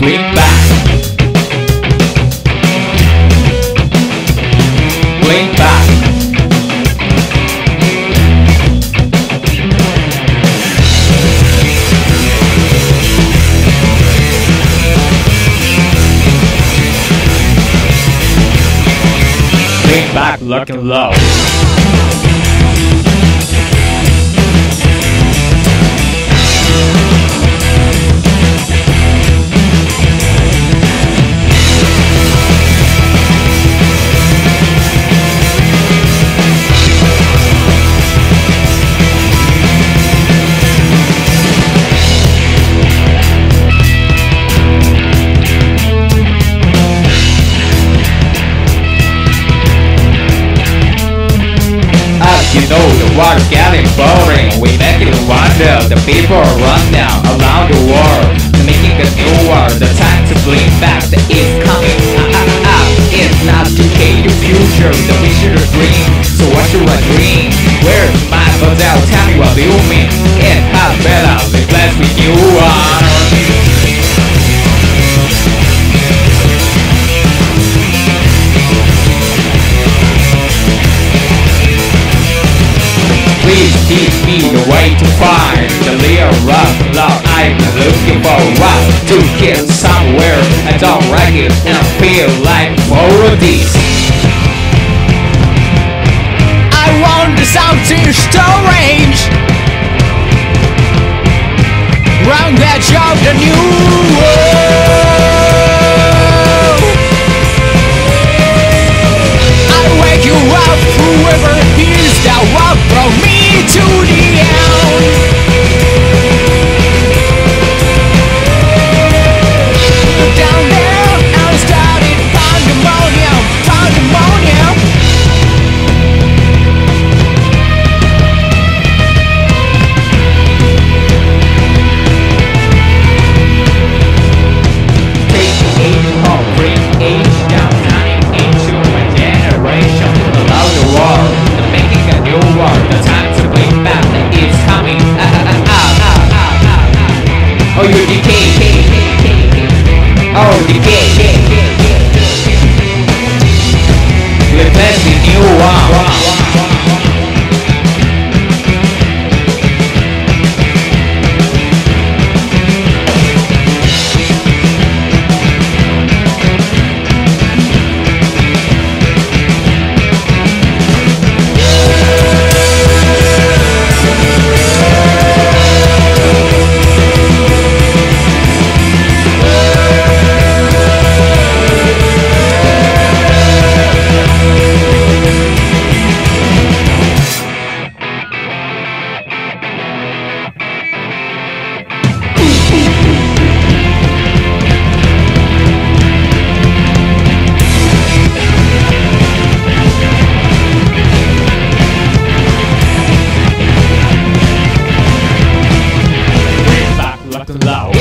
back. Bring back. Back looking low. You know, the water's getting boring. We make it wonder. The people run now around the world. They're making a new world. The time to bring back the is coming. Ah, ah, ah. It's not to decay, the future, the vision, the dream. So what should I dream? Where's my hotel? Tell me what you mean. It has better. The place with you are. The way to find the real rough love I'm looking for. What to get somewhere I don't like it and I feel like for this. I want something strange Round edge of the new world Oh, you're decay. Oh, decay. Replace the new one. Loud.